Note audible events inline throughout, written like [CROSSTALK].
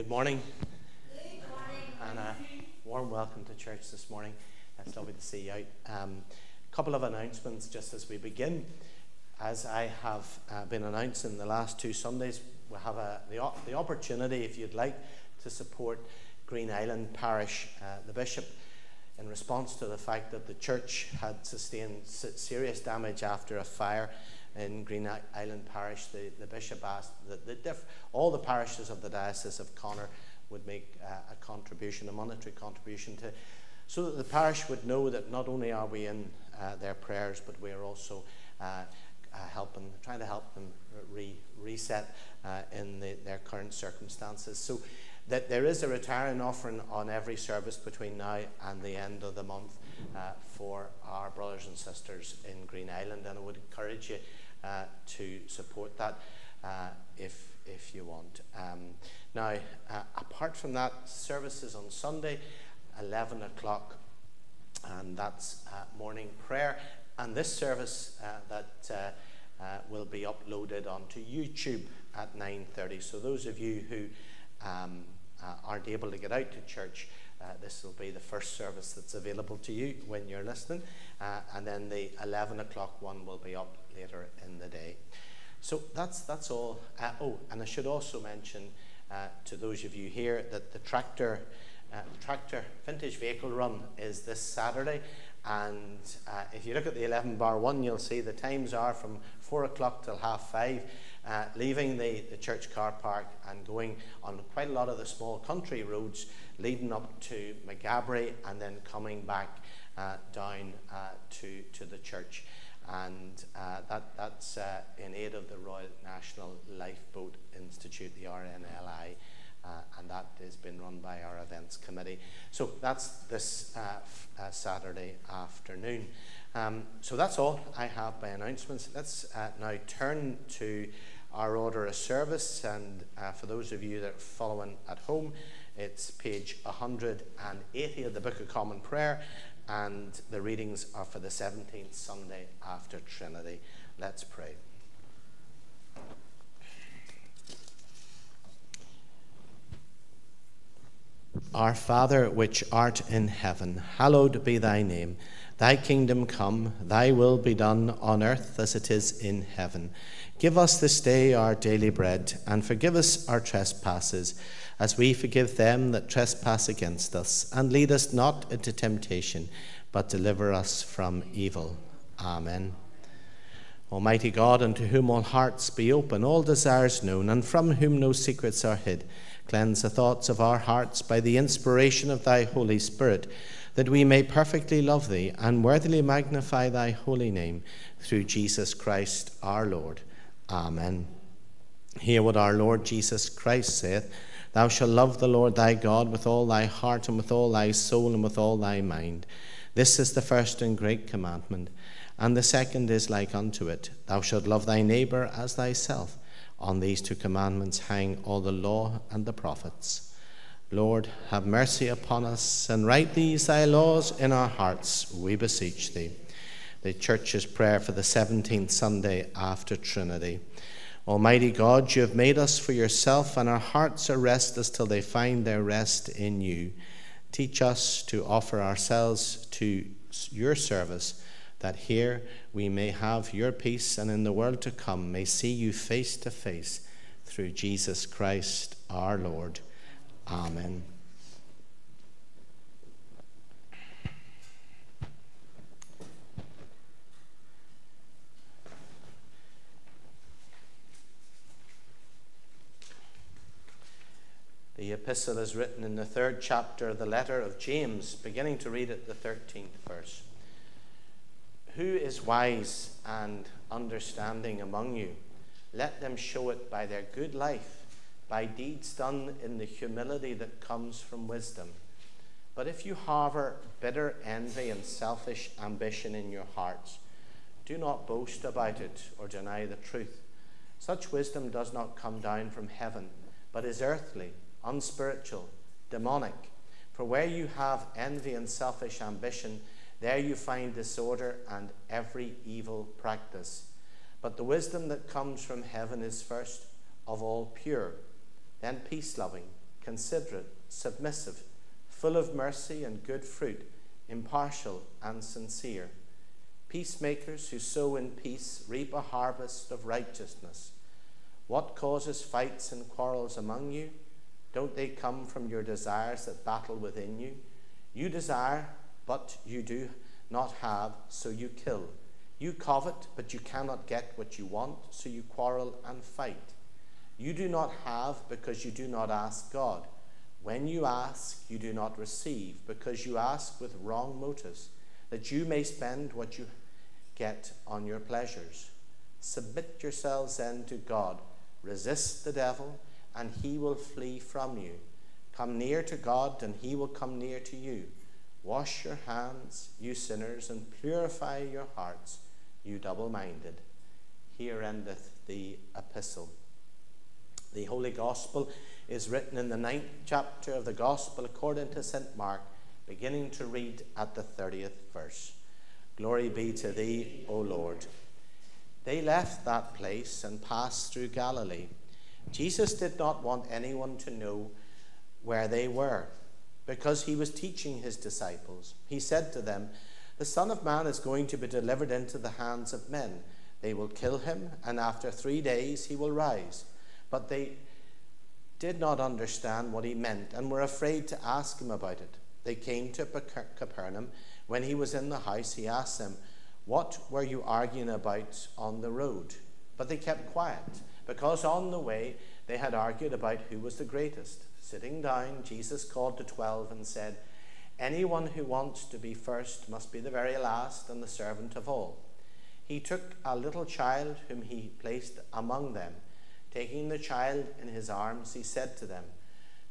Good morning. Good morning. And a warm welcome to church this morning. It's lovely to see you out. A um, couple of announcements just as we begin. As I have uh, been announcing the last two Sundays, we have a, the, the opportunity, if you'd like, to support Green Island Parish. Uh, the Bishop, in response to the fact that the church had sustained serious damage after a fire, in Green Island Parish, the, the bishop asked that the diff- all the parishes of the Diocese of Connor would make uh, a contribution, a monetary contribution to, so that the parish would know that not only are we in uh, their prayers, but we are also uh, uh helping, trying to help them re- reset uh, in the, their current circumstances. So that there is a retiring offering on every service between now and the end of the month uh, for our brothers and sisters in Green Island, and I would encourage you uh, to support that uh, if, if you want. Um, now, uh, apart from that, services on Sunday, 11 o'clock, and that's uh, morning prayer. And this service that will be uploaded onto YouTube at 9.30. So those of you who um, uh, aren't able to get out to church, uh, this will be the first service that's available to you when you're listening. Uh, and then the 11 o'clock one will be up later in the day. So that's, that's all. Uh, oh, and I should also mention uh, to those of you here that the tractor, uh, tractor vintage vehicle run is this Saturday. And uh, if you look at the 11 bar 1, you'll see the times are from 4 o'clock till half 5. Uh, leaving the, the church car park and going on quite a lot of the small country roads leading up to Maghaberry and then coming back uh, down to, to the church and uh, that, that's uh, in aid of the Royal National Lifeboat Institute, the RNLI, uh, and that has been run by our events committee. So that's this uh, uh, Saturday afternoon. Um, so that's all I have by announcements. Let's uh, now turn to our order of service, and for those of you that are following at home, it's page 180 of the Book of Common Prayer, and the readings are for the 17th Sunday after Trinity. Let's pray. Our Father, which art in heaven, hallowed be thy name. Thy kingdom come, thy will be done on earth as it is in heaven. Give us this day our daily bread, and forgive us our trespasses as we forgive them that trespass against us. And lead us not into temptation, but deliver us from evil. Amen. Almighty God, unto whom all hearts be open, all desires known, and from whom no secrets are hid, cleanse the thoughts of our hearts by the inspiration of thy Holy Spirit, that we may perfectly love thee and worthily magnify thy holy name, through Jesus Christ our Lord. Amen. Hear what our Lord Jesus Christ saith. Thou shalt love the Lord thy God with all thy heart and with all thy soul and with all thy mind. This is the first and great commandment. And the second is like unto it Thou shalt love thy neighbor as thyself. On these two commandments hang all the law and the prophets. Lord, have mercy upon us and write these thy laws in our hearts, we beseech thee. The Church's prayer for the 17th Sunday after Trinity. Almighty God, you have made us for yourself, and our hearts are restless till they find their rest in you. Teach us to offer ourselves to your service, that here we may have your peace, and in the world to come may see you face to face through Jesus Christ our Lord. Amen. The epistle is written in the third chapter of the letter of James, beginning to read at the 13th verse. Who is wise and understanding among you? Let them show it by their good life, by deeds done in the humility that comes from wisdom. But if you harbor bitter envy and selfish ambition in your hearts, do not boast about it or deny the truth. Such wisdom does not come down from heaven, but is earthly unspiritual, demonic. For where you have envy and selfish ambition, there you find disorder and every evil practice. But the wisdom that comes from heaven is first of all pure, then peace loving, considerate, submissive, full of mercy and good fruit, impartial and sincere. Peacemakers who sow in peace reap a harvest of righteousness. What causes fights and quarrels among you? Don't they come from your desires that battle within you? You desire, but you do not have, so you kill. You covet, but you cannot get what you want, so you quarrel and fight. You do not have because you do not ask God. When you ask, you do not receive, because you ask with wrong motives, that you may spend what you get on your pleasures. Submit yourselves then to God. Resist the devil, and he will flee from you. Come near to God, and he will come near to you. Wash your hands, you sinners, and purify your hearts, you double minded. Here endeth the epistle. The Holy Gospel is written in the ninth chapter of the Gospel according to St. Mark, beginning to read at the 30th verse. Glory be to thee, O Lord. They left that place and passed through Galilee. Jesus did not want anyone to know where they were because he was teaching his disciples. He said to them, The Son of Man is going to be delivered into the hands of men. They will kill him, and after three days he will rise. But they did not understand what he meant and were afraid to ask him about it. They came to Capernaum. When he was in the house, he asked them, What were you arguing about on the road? But they kept quiet, because on the way they had argued about who was the greatest. Sitting down, Jesus called the twelve and said, Anyone who wants to be first must be the very last and the servant of all. He took a little child whom he placed among them Taking the child in his arms, he said to them,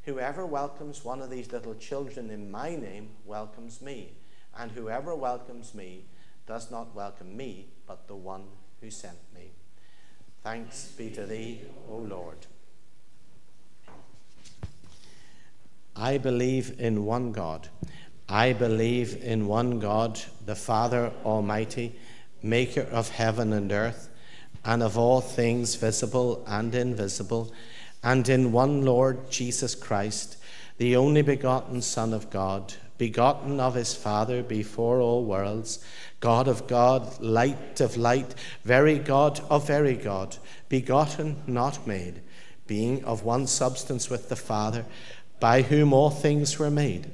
Whoever welcomes one of these little children in my name welcomes me, and whoever welcomes me does not welcome me, but the one who sent me. Thanks be to thee, O Lord. I believe in one God. I believe in one God, the Father Almighty, maker of heaven and earth and of all things visible and invisible, and in one Lord Jesus Christ, the only begotten Son of God, begotten of his Father before all worlds, God of God, light of light, very God of very God, begotten, not made, being of one substance with the Father, by whom all things were made,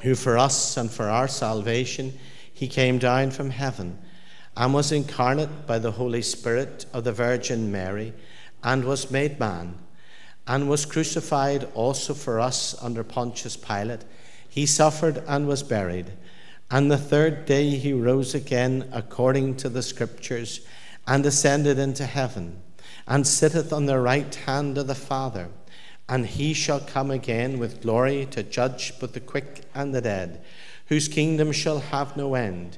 who for us and for our salvation he came down from heaven and was incarnate by the Holy Spirit of the Virgin Mary, and was made man, and was crucified also for us under Pontius Pilate. He suffered and was buried, and the third day he rose again according to the Scriptures, and ascended into heaven, and sitteth on the right hand of the Father. And he shall come again with glory to judge both the quick and the dead, whose kingdom shall have no end.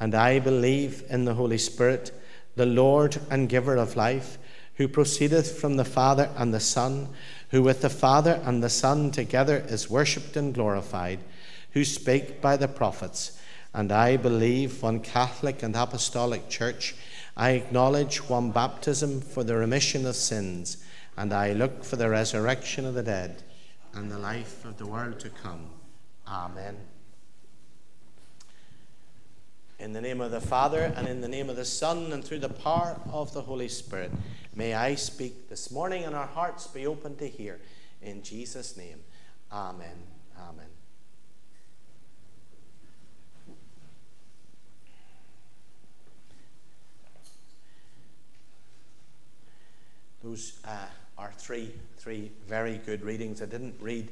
And I believe in the Holy Spirit, the Lord and giver of life, who proceedeth from the Father and the Son, who with the Father and the Son together is worshipped and glorified, who spake by the prophets. And I believe one Catholic and Apostolic Church. I acknowledge one baptism for the remission of sins, and I look for the resurrection of the dead and the life of the world to come. Amen. In the name of the Father, and in the name of the Son, and through the power of the Holy Spirit, may I speak this morning, and our hearts be open to hear. In Jesus' name, Amen. Amen. Those uh, are three, three very good readings. I didn't read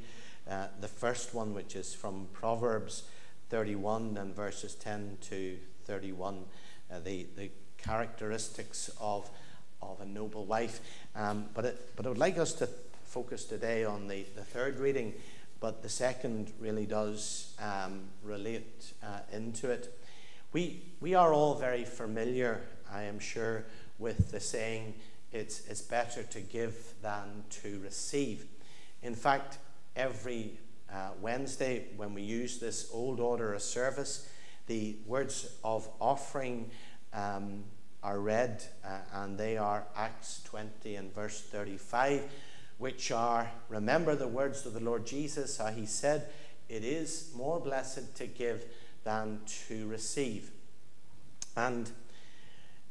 uh, the first one, which is from Proverbs 31 and verses 10 to 31, uh, the, the characteristics of, of a noble wife. Um, but, it, but I would like us to focus today on the, the third reading, but the second really does um, relate uh, into it. We, we are all very familiar, I am sure, with the saying, it's, it's better to give than to receive. In fact, every uh, Wednesday, when we use this old order of service, the words of offering um, are read, uh, and they are Acts 20 and verse 35, which are remember the words of the Lord Jesus, how he said, It is more blessed to give than to receive. And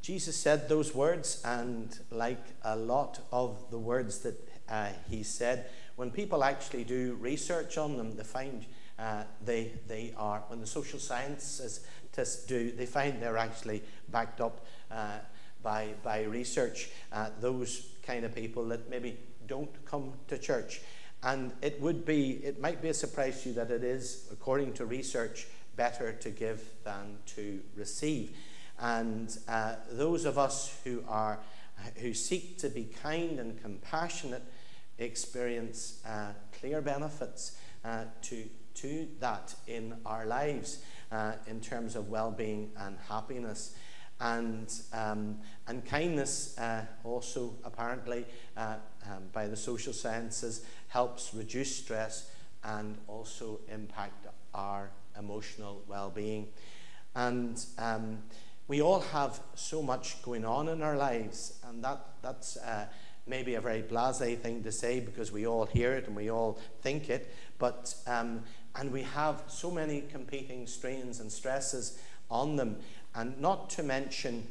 Jesus said those words, and like a lot of the words that uh, he said, when people actually do research on them, they find uh, they, they are, when the social sciences do, they find they're actually backed up uh, by, by research. Uh, those kind of people that maybe don't come to church. And it would be, it might be a surprise to you that it is, according to research, better to give than to receive. And uh, those of us who are who seek to be kind and compassionate experience uh, clear benefits uh, to, to that in our lives uh, in terms of well being and happiness. And, um, and kindness uh, also, apparently, uh, um, by the social sciences, helps reduce stress and also impact our emotional well being. And um, we all have so much going on in our lives, and that, that's uh, maybe a very blase thing to say because we all hear it and we all think it, but um, and we have so many competing strains and stresses on them, and not to mention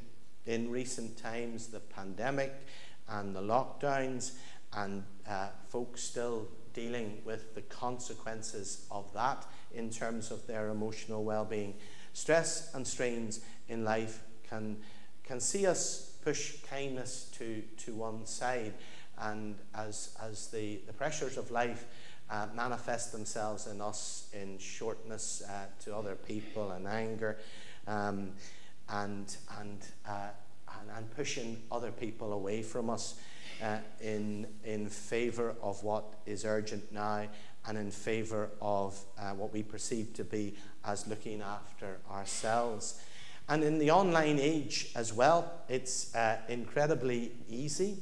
in recent times the pandemic and the lockdowns, and uh, folks still dealing with the consequences of that in terms of their emotional well being. Stress and strains in life can, can see us push kindness to, to one side. And as, as the, the pressures of life uh, manifest themselves in us in shortness uh, to other people and anger um, and, and, uh, and, and, pushing other people away from us uh, in, in favor of what is urgent now and in favor of uh, what we perceive to be as looking after ourselves. And in the online age as well, it's uh, incredibly easy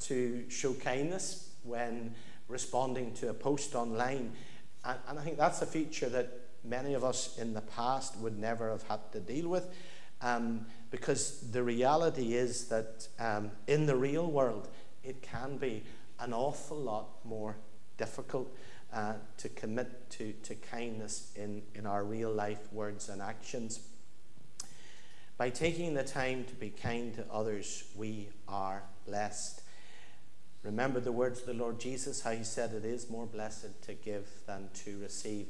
to show kindness when responding to a post online. And, and, I think that's a feature that many of us in the past would never have had to deal with. Um, because the reality is that um, in the real world, it can be an awful lot more difficult uh, to commit to, to kindness in, in our real life words and actions. By taking the time to be kind to others, we are blessed. Remember the words of the Lord Jesus, how he said it is more blessed to give than to receive.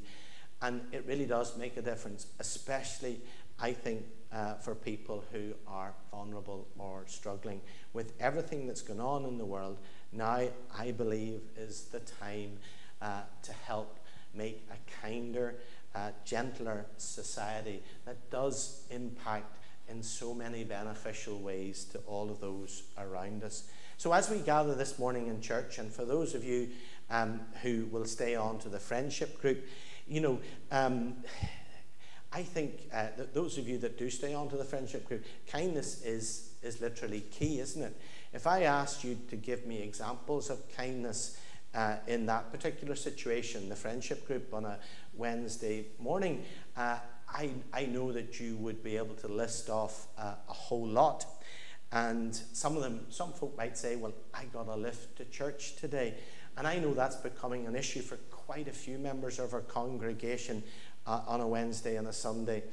And it really does make a difference, especially, I think, uh, for people who are vulnerable or struggling. With everything that's going on in the world, now I believe is the time uh, to help make a kinder, uh, gentler society that does impact in so many beneficial ways to all of those around us. So, as we gather this morning in church, and for those of you um, who will stay on to the friendship group, you know, um, I think uh, that those of you that do stay on to the friendship group, kindness is, is literally key, isn't it? If I asked you to give me examples of kindness uh, in that particular situation, the friendship group on a Wednesday morning, uh, I, I know that you would be able to list off uh, a whole lot. And some of them, some folk might say, Well, I got a lift to church today. And I know that's becoming an issue for quite a few members of our congregation uh, on a Wednesday and a Sunday.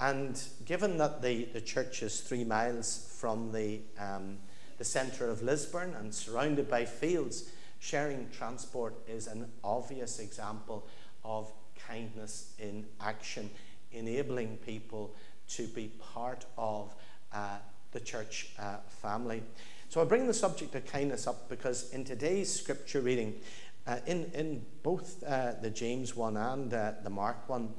And given that the, the church is three miles from the, um, the centre of Lisburn and surrounded by fields, sharing transport is an obvious example of kindness in action enabling people to be part of uh, the church uh, family. So I bring the subject of kindness up because in today's scripture reading, uh, in, in both uh, the James one and uh, the Mark one,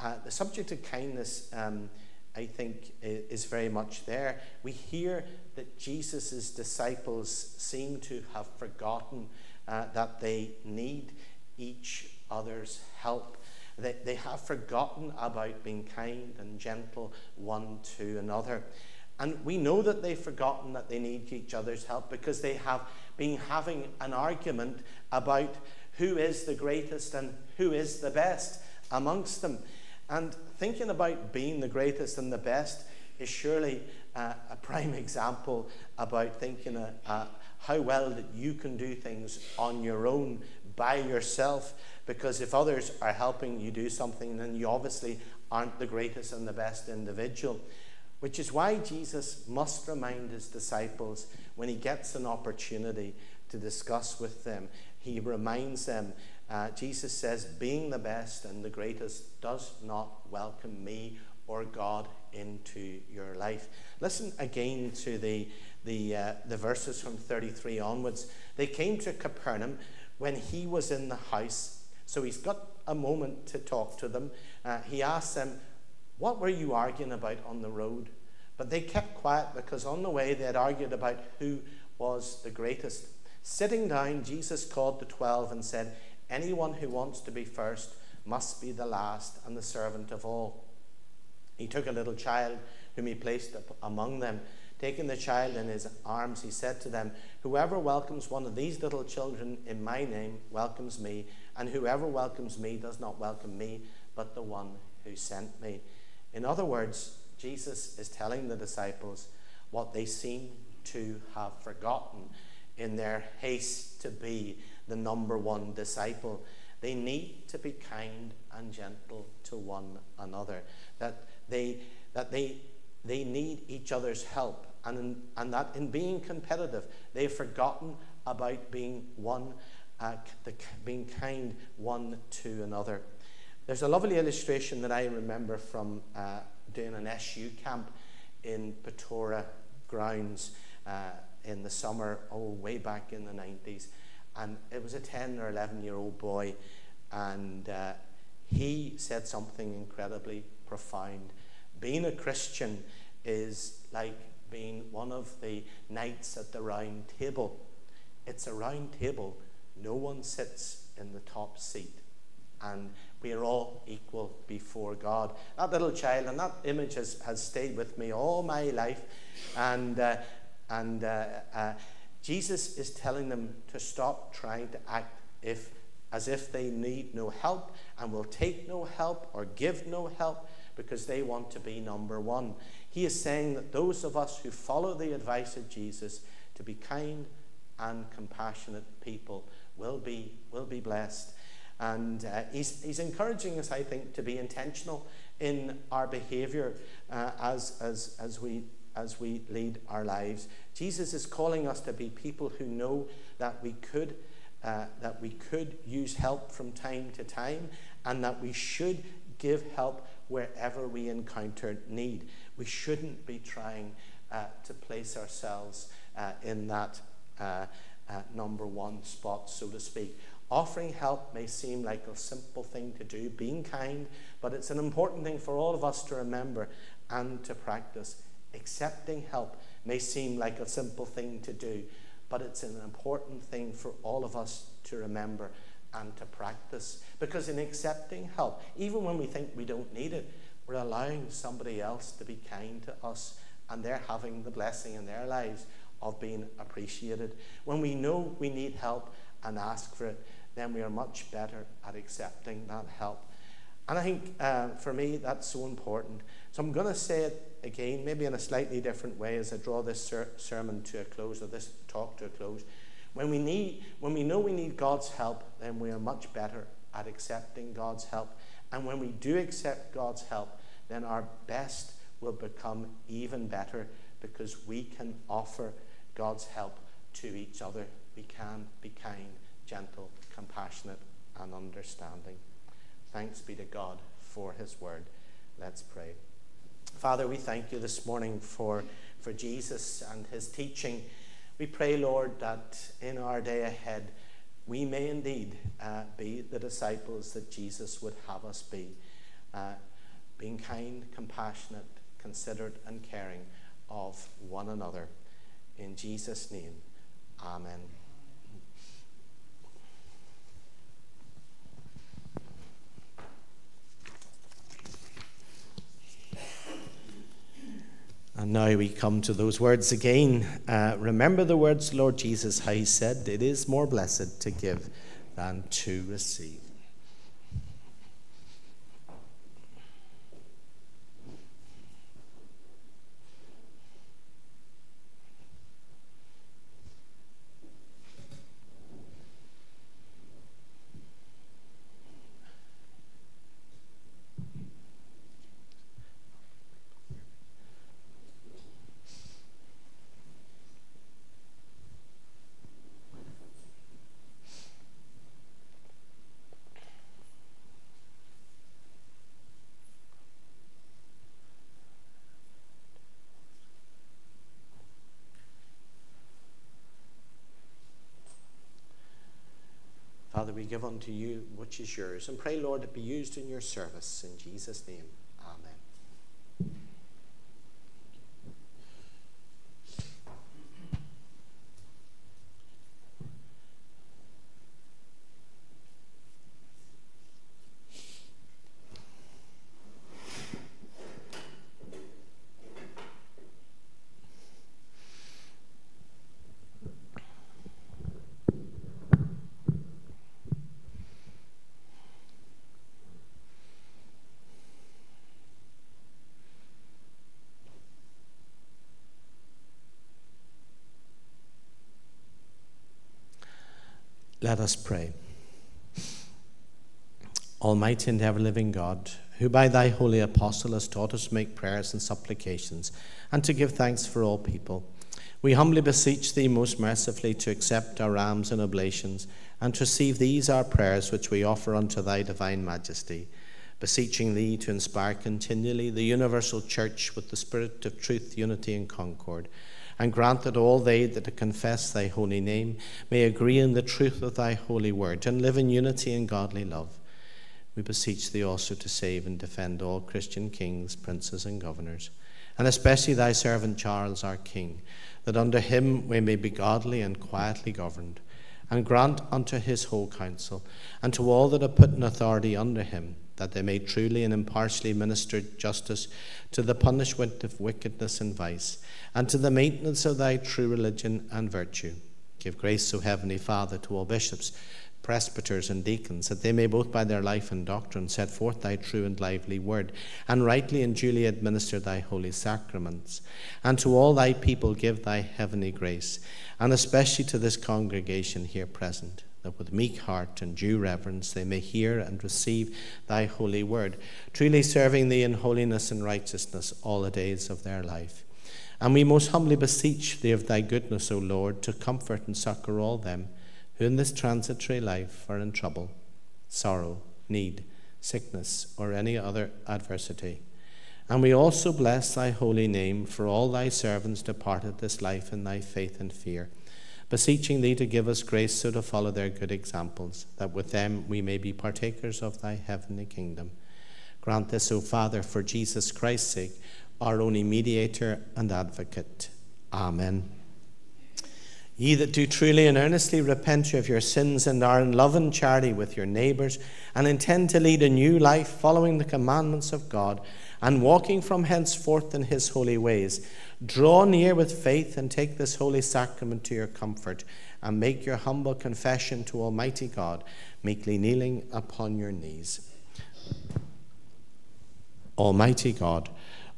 uh, the subject of kindness, um, I think, is very much there. We hear that Jesus' disciples seem to have forgotten that they need each other's help. They, they have forgotten about being kind and gentle one to another. And we know that they've forgotten that they need each other's help because they have been having an argument about who is the greatest and who is the best amongst them. And thinking about being the greatest and the best is surely a prime [LAUGHS] example about thinking uh, uh, how well that you can do things on your own by yourself. Because if others are helping you do something, then you obviously aren't the greatest and the best individual. Which is why Jesus must remind his disciples when he gets an opportunity to discuss with them. He reminds them, uh, Jesus says, being the best and the greatest does not welcome me or God into your life. Listen again to the, the, uh, the verses from 33 onwards. They came to Capernaum when he was in the house. So he's got a moment to talk to them. Uh, he asks them, What were you arguing about on the road? But they kept quiet because on the way they had argued about who was the greatest. Sitting down, Jesus called the twelve and said, Anyone who wants to be first must be the last and the servant of all. He took a little child whom he placed among them. Taking the child in his arms, he said to them, Whoever welcomes one of these little children in my name welcomes me, and whoever welcomes me does not welcome me, but the one who sent me. In other words, Jesus is telling the disciples what they seem to have forgotten in their haste to be the number one disciple. They need to be kind and gentle to one another. That they, that they, they need each other's help. And, in, and that in being competitive, they've forgotten about being one, uh, the, being kind one to another. There's a lovely illustration that I remember from uh, doing an SU camp in Petora grounds uh, in the summer, oh, way back in the 90s. And it was a 10 or 11 year old boy, and uh, he said something incredibly profound. Being a Christian is like being one of the knights at the round table. It's a round table, no one sits in the top seat. And we are all equal before God. That little child, and that image has, has stayed with me all my life. And, uh, and uh, uh, Jesus is telling them to stop trying to act if, as if they need no help and will take no help or give no help because they want to be number one. He is saying that those of us who follow the advice of Jesus to be kind and compassionate people will be, will be blessed. And uh, he's, he's encouraging us, I think, to be intentional in our behavior uh, as, as, as, we, as we lead our lives. Jesus is calling us to be people who know that we could. Uh, that we could use help from time to time and that we should give help wherever we encounter need. We shouldn't be trying uh, to place ourselves uh, in that uh, uh, number one spot, so to speak. Offering help may seem like a simple thing to do, being kind, but it's an important thing for all of us to remember and to practice. Accepting help may seem like a simple thing to do, but it's an important thing for all of us to remember and to practice. Because in accepting help, even when we think we don't need it, we're allowing somebody else to be kind to us and they're having the blessing in their lives of being appreciated. When we know we need help and ask for it, then we are much better at accepting that help. And I think uh, for me, that's so important. So I'm going to say it again, maybe in a slightly different way as I draw this ser- sermon to a close or this talk to a close. When we, need, when we know we need God's help, then we are much better at accepting God's help. And when we do accept God's help, then our best will become even better because we can offer God's help to each other. We can be kind, gentle, compassionate, and understanding. Thanks be to God for his word. Let's pray. Father, we thank you this morning for, for Jesus and his teaching. We pray, Lord, that in our day ahead, we may indeed uh, be the disciples that Jesus would have us be, uh, being kind, compassionate, considerate, and caring of one another. In Jesus' name, Amen. And now we come to those words again. Uh, remember the words, Lord Jesus, how he said, It is more blessed to give than to receive. Father, we give unto you which is yours, and pray, Lord, it be used in your service. In Jesus' name, amen. Let us pray. Almighty and ever living God, who by thy holy apostle has taught us to make prayers and supplications, and to give thanks for all people, we humbly beseech thee most mercifully to accept our alms and oblations, and to receive these our prayers which we offer unto thy divine majesty, beseeching thee to inspire continually the universal church with the spirit of truth, unity, and concord and grant that all they that confess thy holy name may agree in the truth of thy holy word and live in unity and godly love. We beseech thee also to save and defend all Christian kings, princes, and governors, and especially thy servant Charles, our King, that under him we may be godly and quietly governed, and grant unto his whole council, and to all that are put in authority under him, that they may truly and impartially minister justice to the punishment of wickedness and vice, and to the maintenance of thy true religion and virtue. Give grace, O Heavenly Father, to all bishops, presbyters, and deacons, that they may both by their life and doctrine set forth thy true and lively word, and rightly and duly administer thy holy sacraments. And to all thy people give thy heavenly grace, and especially to this congregation here present that with meek heart and due reverence they may hear and receive thy holy word, truly serving thee in holiness and righteousness all the days of their life. And we most humbly beseech thee of thy goodness, O Lord, to comfort and succor all them who in this transitory life are in trouble, sorrow, need, sickness, or any other adversity. And we also bless thy holy name for all thy servants departed this life in thy faith and fear beseeching thee to give us grace so to follow their good examples, that with them we may be partakers of thy heavenly kingdom. Grant this, O Father, for Jesus Christ's sake, our only mediator and advocate. Amen. Ye that do truly and earnestly repent you of your sins and are in love and charity with your neighbours, and intend to lead a new life following the commandments of God, and walking from henceforth in his holy ways, Draw near with faith and take this holy sacrament to your comfort, and make your humble confession to Almighty God, meekly kneeling upon your knees. Almighty God,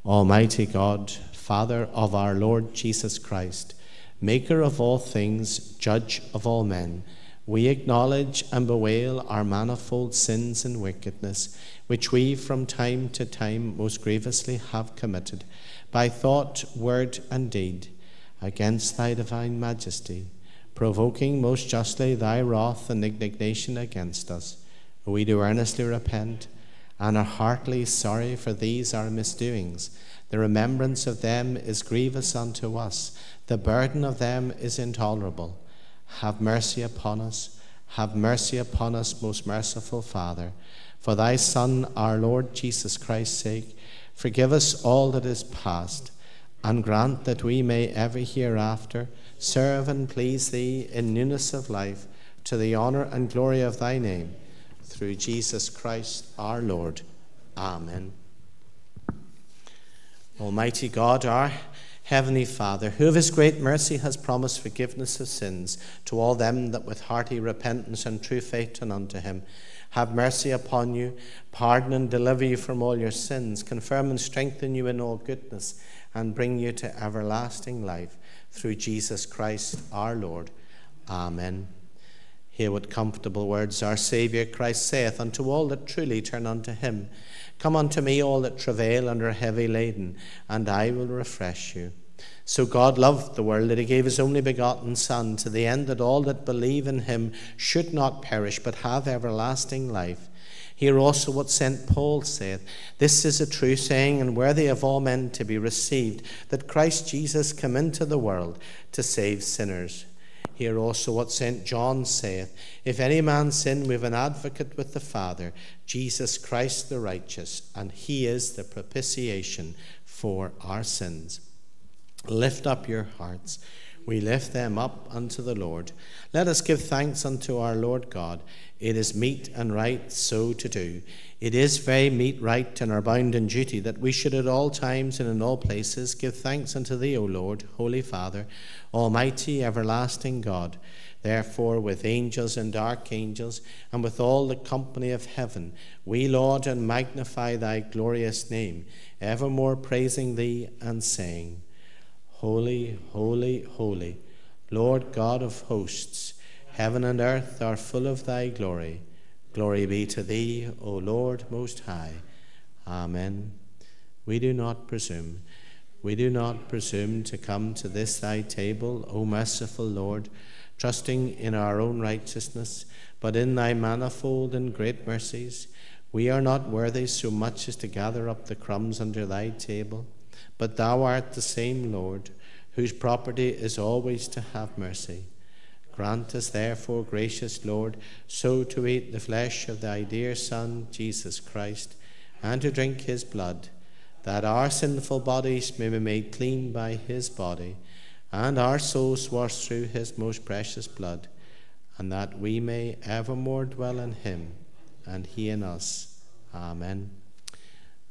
Almighty God, Father of our Lord Jesus Christ, Maker of all things, Judge of all men, we acknowledge and bewail our manifold sins and wickedness, which we from time to time most grievously have committed by thought, word, and deed, against thy divine majesty, provoking most justly thy wrath and indignation against us. We do earnestly repent and are heartily sorry for these our misdoings. The remembrance of them is grievous unto us, the burden of them is intolerable. Have mercy upon us, have mercy upon us, most merciful Father. For thy Son, our Lord Jesus Christ's sake, Forgive us all that is past, and grant that we may ever hereafter serve and please Thee in newness of life, to the honour and glory of Thy name, through Jesus Christ our Lord. Amen. Almighty God, our Heavenly Father, who of His great mercy has promised forgiveness of sins to all them that with hearty repentance and true faith turn unto Him, have mercy upon you, pardon and deliver you from all your sins, confirm and strengthen you in all goodness, and bring you to everlasting life through Jesus Christ our Lord. Amen. Hear what comfortable words our Saviour Christ saith unto all that truly turn unto him Come unto me, all that travail and are heavy laden, and I will refresh you. So God loved the world that he gave his only begotten Son, to the end that all that believe in him should not perish, but have everlasting life. Hear also what St. Paul saith This is a true saying, and worthy of all men to be received, that Christ Jesus came into the world to save sinners. Hear also what St. John saith If any man sin, we have an advocate with the Father, Jesus Christ the righteous, and he is the propitiation for our sins. Lift up your hearts. We lift them up unto the Lord. Let us give thanks unto our Lord God. It is meet and right so to do. It is very meet, right, and our bounden duty that we should at all times and in all places give thanks unto Thee, O Lord, Holy Father, Almighty, everlasting God. Therefore, with angels and archangels, and with all the company of heaven, we laud and magnify Thy glorious name, evermore praising Thee and saying, Holy, holy, holy, Lord God of hosts, heaven and earth are full of Thy glory. Glory be to thee, O Lord Most High. Amen. We do not presume. We do not presume to come to this thy table, O merciful Lord, trusting in our own righteousness, but in thy manifold and great mercies. We are not worthy so much as to gather up the crumbs under thy table, but thou art the same Lord, whose property is always to have mercy. Grant us, therefore, gracious Lord, so to eat the flesh of thy dear Son, Jesus Christ, and to drink his blood, that our sinful bodies may be made clean by his body, and our souls washed through his most precious blood, and that we may evermore dwell in him, and he in us. Amen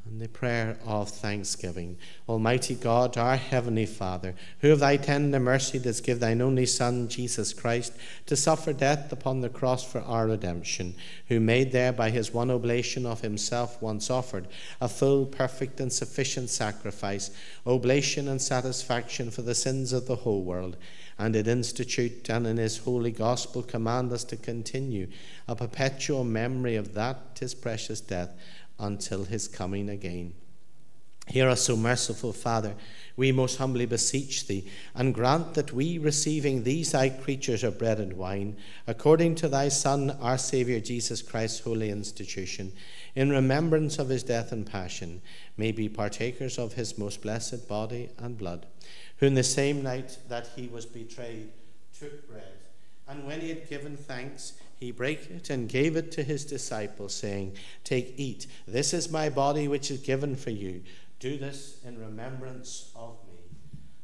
and the prayer of thanksgiving. Almighty God, our Heavenly Father, who of thy tender mercy didst give thine only Son, Jesus Christ, to suffer death upon the cross for our redemption, who made there by his one oblation of himself once offered a full, perfect, and sufficient sacrifice, oblation and satisfaction for the sins of the whole world, and did institute and in his holy gospel command us to continue a perpetual memory of that his precious death until his coming again. Hear us, O merciful Father, we most humbly beseech thee, and grant that we, receiving these thy creatures of bread and wine, according to thy Son, our Saviour Jesus Christ's holy institution, in remembrance of his death and passion, may be partakers of his most blessed body and blood, who in the same night that he was betrayed took bread, and when he had given thanks, he brake it and gave it to his disciples, saying, Take, eat. This is my body which is given for you. Do this in remembrance of me.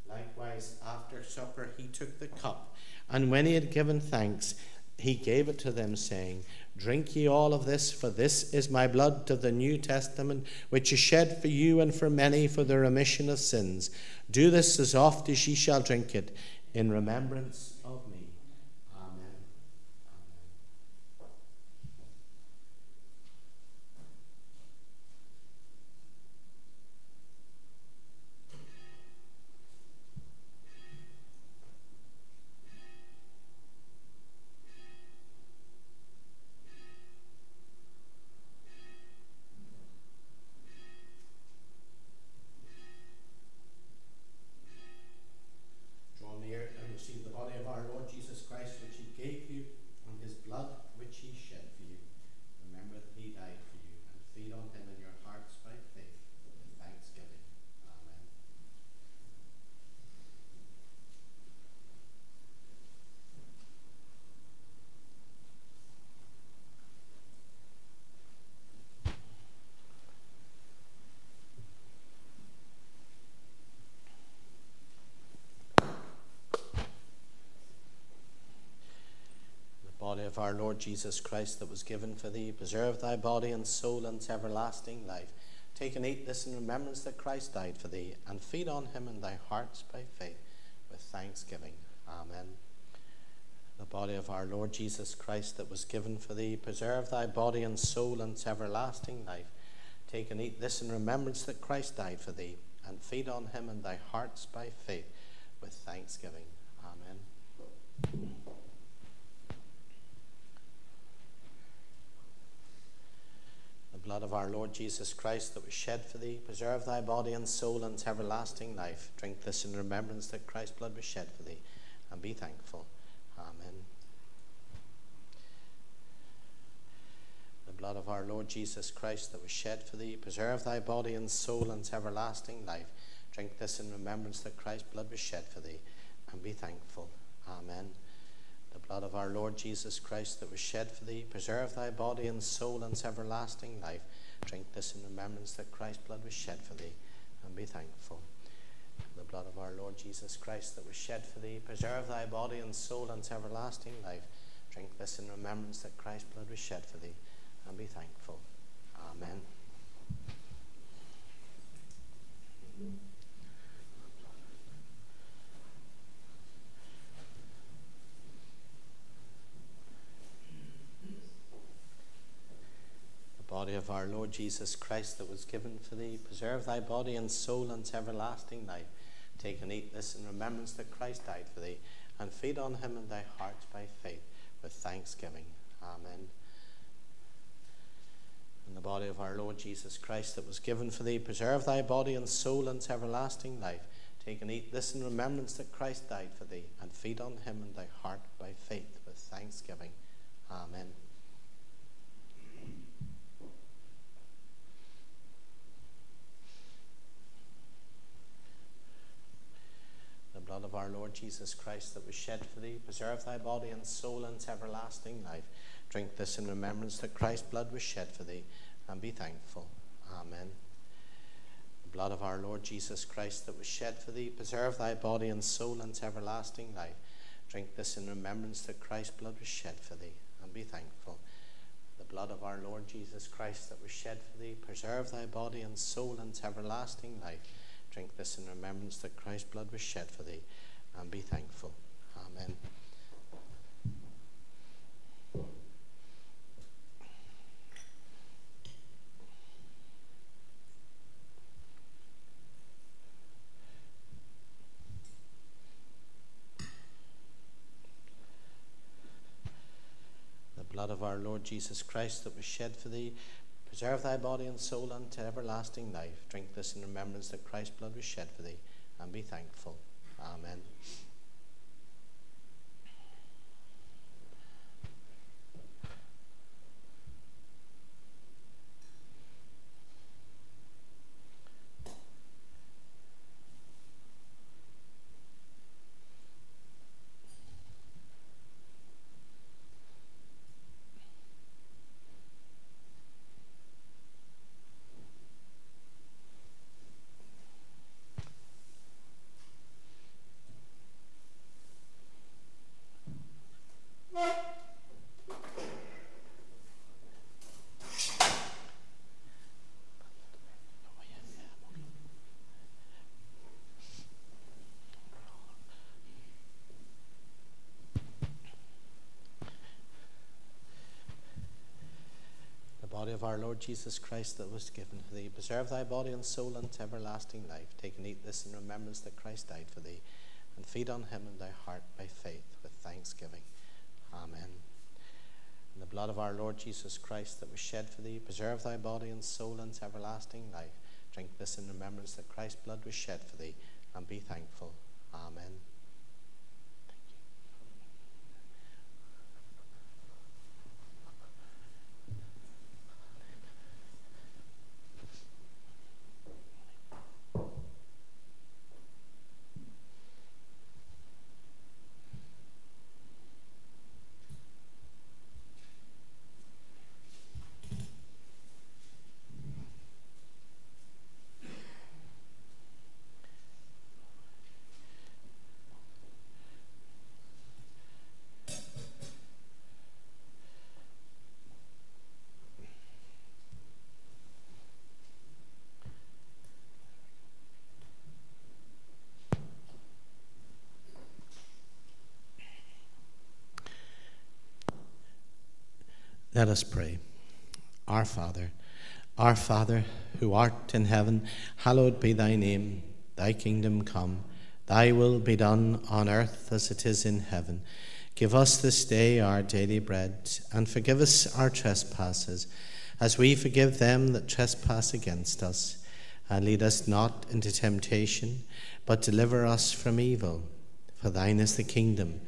Likewise, after supper, he took the cup, and when he had given thanks, he gave it to them, saying, Drink ye all of this, for this is my blood of the New Testament, which is shed for you and for many for the remission of sins. Do this as oft as ye shall drink it, in remembrance me. of our Lord Jesus Christ that was given for thee. Preserve thy body and soul unto everlasting life. Take and eat this in remembrance that Christ died for thee, and feed on him in thy hearts by faith with thanksgiving. Amen. The body of our Lord Jesus Christ that was given for thee. Preserve thy body and soul unto everlasting life. Take and eat this in remembrance that Christ died for thee, and feed on him in thy hearts by faith with thanksgiving. Amen. Blood of our Lord Jesus Christ that was shed for thee, preserve thy body and soul unto everlasting life. Drink this in remembrance that Christ's blood was shed for thee, and be thankful. Amen. The blood of our Lord Jesus Christ that was shed for thee, preserve thy body and soul unto everlasting life. Drink this in remembrance that Christ's blood was shed for thee, and be thankful. Amen The blood of our Lord Jesus Christ that was shed for thee, preserve thy body and soul unto everlasting life. Drink this in remembrance that Christ's blood was shed for thee, and be thankful. The blood of our Lord Jesus Christ that was shed for thee, preserve thy body and soul unto everlasting life. Drink this in remembrance that Christ's blood was shed for thee, and be thankful. Amen. body of our Lord Jesus Christ that was given for thee. Preserve thy body and soul unto everlasting life. Take and eat this in remembrance that Christ died for thee, and feed on him in thy heart by faith with thanksgiving. Amen. In the body of our Lord Jesus Christ that was given for thee, preserve thy body and soul unto everlasting life. Take and eat this in remembrance that Christ died for thee, and feed on him in thy heart by faith with thanksgiving. Amen. Blood of our Lord Jesus Christ that was shed for thee, preserve thy body and soul unto everlasting life. Drink this in remembrance that Christ's blood was shed for thee, and be thankful. Amen. The blood of our Lord Jesus Christ that was shed for thee, preserve thy body and soul unto everlasting life. Drink this in remembrance that Christ's blood was shed for thee, and be thankful. The blood of our Lord Jesus Christ that was shed for thee, preserve thy body and soul unto everlasting life Drink this in remembrance that Christ's blood was shed for thee, and be thankful. Amen. The blood of our Lord Jesus Christ that was shed for thee Preserve thy body and soul unto everlasting life. Drink this in remembrance that Christ's blood was shed for thee, and be thankful. Amen. body of our Lord Jesus Christ that was given for thee. Preserve thy body and soul unto everlasting life. Take and eat this in remembrance that Christ died for thee, and feed on him in thy heart by faith with thanksgiving. Amen. In the blood of our Lord Jesus Christ that was shed for thee, preserve thy body and soul unto everlasting life. Drink this in remembrance that Christ's blood was shed for thee, and be thankful. Amen. Let us pray. Our Father, our Father, who art in heaven, hallowed be thy name. Thy kingdom come, thy will be done on earth as it is in heaven. Give us this day our daily bread, and forgive us our trespasses, as we forgive them that trespass against us. And lead us not into temptation, but deliver us from evil. For thine is the kingdom,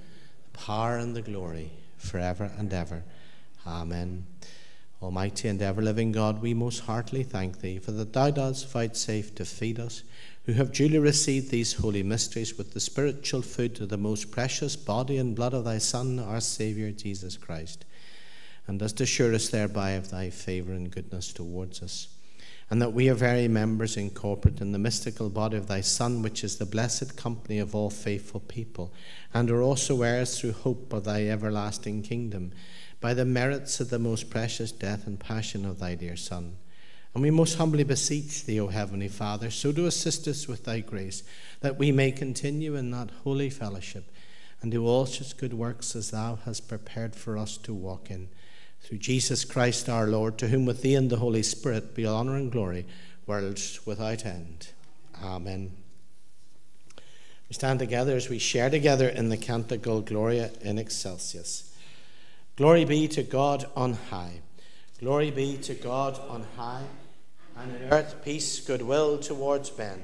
the power, and the glory, forever and ever. Amen. Almighty and ever living God, we most heartily thank Thee for that Thou dost vouchsafe to feed us, who have duly received these holy mysteries with the spiritual food of the most precious body and blood of Thy Son, our Saviour, Jesus Christ, and dost assure us thereby of Thy favour and goodness towards us. And that we are very members in corporate in the mystical body of Thy Son, which is the blessed company of all faithful people, and are also heirs through hope of Thy everlasting kingdom by the merits of the most precious death and passion of thy dear Son. And we most humbly beseech thee, O Heavenly Father, so to assist us with thy grace, that we may continue in that holy fellowship and do all such good works as thou hast prepared for us to walk in. Through Jesus Christ our Lord, to whom with thee and the Holy Spirit be honour and glory, worlds without end. Amen. We stand together as we share together in the canticle Gloria in Excelsis. Glory be to God on high. Glory be to God on high, and in earth peace, goodwill towards men.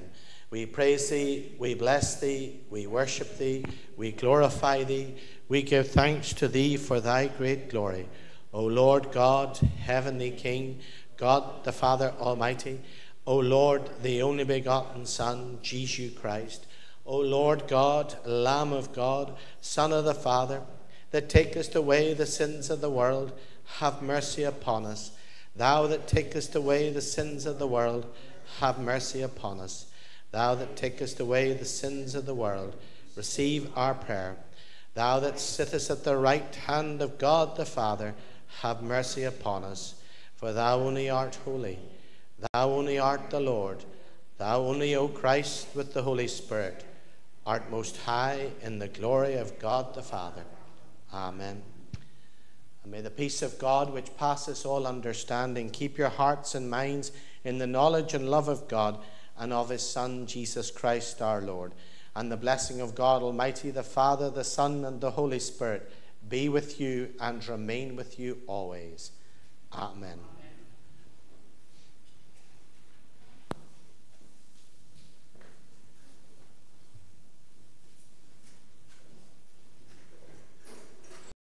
We praise thee, we bless thee, we worship thee, we glorify thee, we give thanks to thee for thy great glory. O Lord God, heavenly King, God the Father Almighty, O Lord, the only begotten Son, Jesus Christ, O Lord God, Lamb of God, Son of the Father, that takest away the sins of the world, have mercy upon us. Thou that takest away the sins of the world, have mercy upon us. Thou that takest away the sins of the world, receive our prayer. Thou that sittest at the right hand of God the Father, have mercy upon us. For thou only art holy. Thou only art the Lord. Thou only, O Christ, with the Holy Spirit, art most high in the glory of God the Father. Amen. And may the peace of God, which passes all understanding, keep your hearts and minds in the knowledge and love of God and of his Son, Jesus Christ our Lord. And the blessing of God Almighty, the Father, the Son, and the Holy Spirit be with you and remain with you always. Amen.